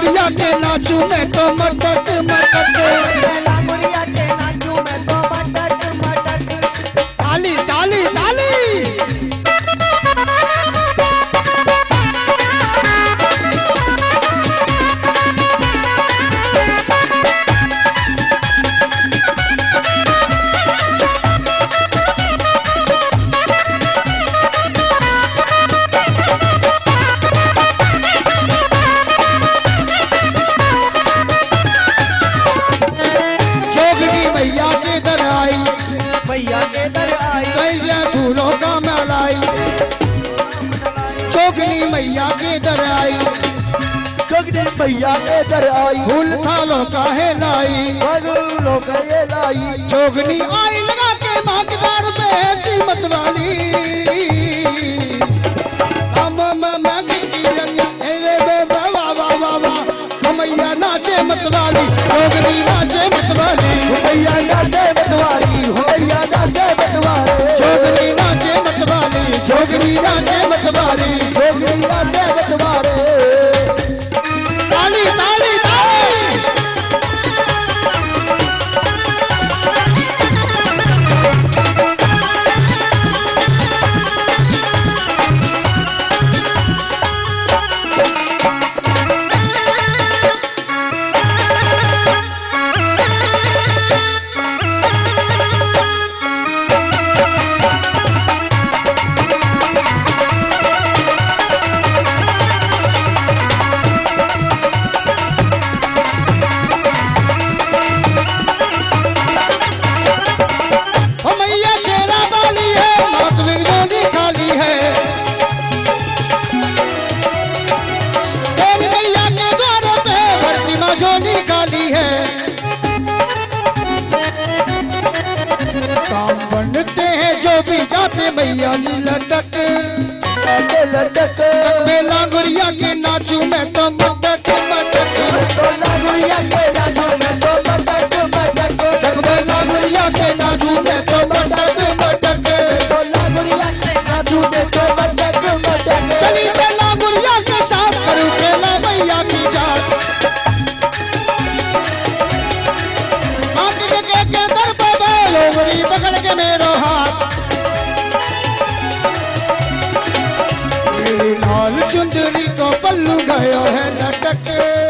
लांगुरिया के नाचू में तो मटक मैया के दर आई भैया के दर आई कैसे फूलों का मलाई जोगनी मैया के दर आई जोगनी भैया के दर आई फूल थालों का है लाई फूलों का ये लाई जोगनी आई लगा के मांगदार पे है कीमत वाली हम मग की मैया नाचे मत वाली जोगनी नाचे मत मैया जी लटक। लटक। मेला गुड़िया के नाचू मैं तो चुंदरी को पल्लू गयो है नटक।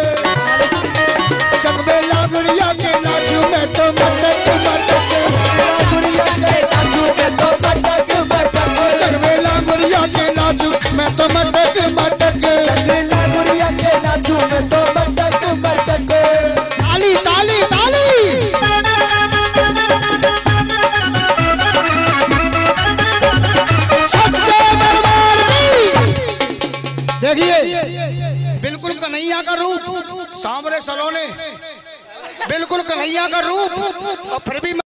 बिल्कुल कन्हैया का रूप सांवरे सलोने। बिल्कुल कन्हैया का रूप और फिर भी